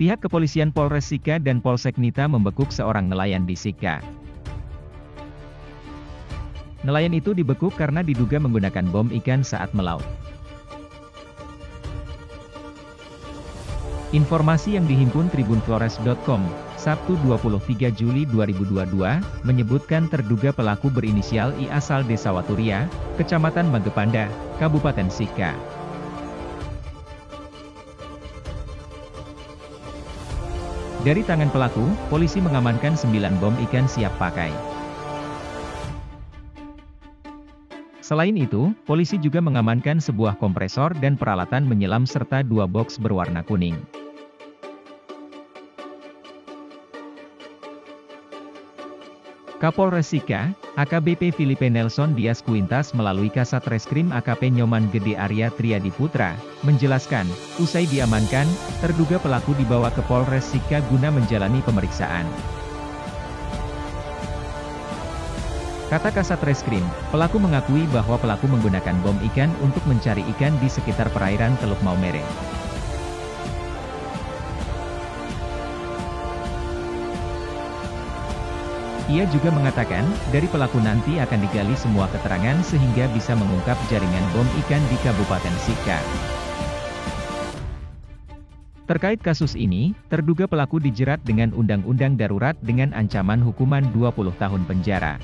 Pihak kepolisian Polres Sika dan Polsek Nita membekuk seorang nelayan di Sika. Nelayan itu dibekuk karena diduga menggunakan bom ikan saat melaut. Informasi yang dihimpun tribunflores.com, Sabtu 23 Juli 2022, menyebutkan terduga pelaku berinisial I asal Desa Waturia, Kecamatan Magepanda, Kabupaten Sika. Dari tangan pelaku, polisi mengamankan 9 bom ikan siap pakai. Selain itu, polisi juga mengamankan sebuah kompresor dan peralatan menyelam serta dua box berwarna kuning. Kapolres Sika, AKBP Filipe Nelson Dias Quintas melalui Kasat Reskrim AKP Nyoman Gede Arya Triadi Putra, menjelaskan, usai diamankan, terduga pelaku dibawa ke Polres Sika guna menjalani pemeriksaan. Kata Kasat Reskrim, pelaku mengakui bahwa pelaku menggunakan bom ikan untuk mencari ikan di sekitar perairan Teluk Maumere. Ia juga mengatakan, dari pelaku nanti akan digali semua keterangan sehingga bisa mengungkap jaringan bom ikan di Kabupaten Sika. Terkait kasus ini, terduga pelaku dijerat dengan Undang-Undang Darurat dengan ancaman hukuman 20 tahun penjara.